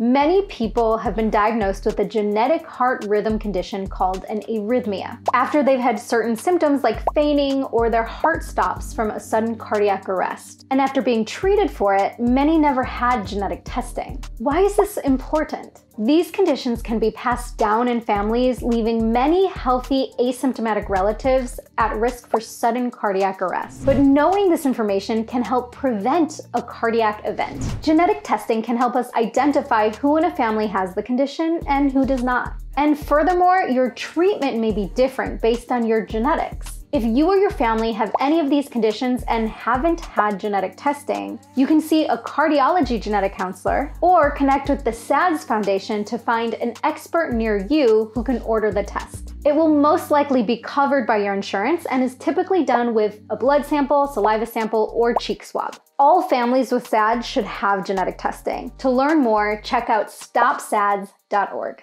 Many people have been diagnosed with a genetic heart rhythm condition called an arrhythmia after they've had certain symptoms like fainting or their heart stops from a sudden cardiac arrest. And after being treated for it, many never had genetic testing. Why is this important? These conditions can be passed down in families, leaving many healthy asymptomatic relatives at risk for sudden cardiac arrest. But knowing this information can help prevent a cardiac event. Genetic testing can help us identify who in a family has the condition and who does not. And furthermore, your treatment may be different based on your genetics. If you or your family have any of these conditions and haven't had genetic testing, you can see a cardiology genetic counselor or connect with the SADS Foundation to find an expert near you who can order the test. It will most likely be covered by your insurance and is typically done with a blood sample, saliva sample, or cheek swab. All families with SADS should have genetic testing. To learn more, check out stopsads.org.